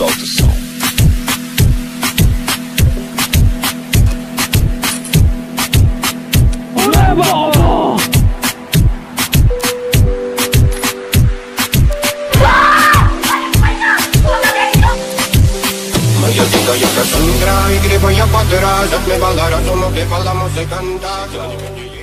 Solta o som. Yo dico io che sono i che poi a quattro Se mi parlerà, sono che se canta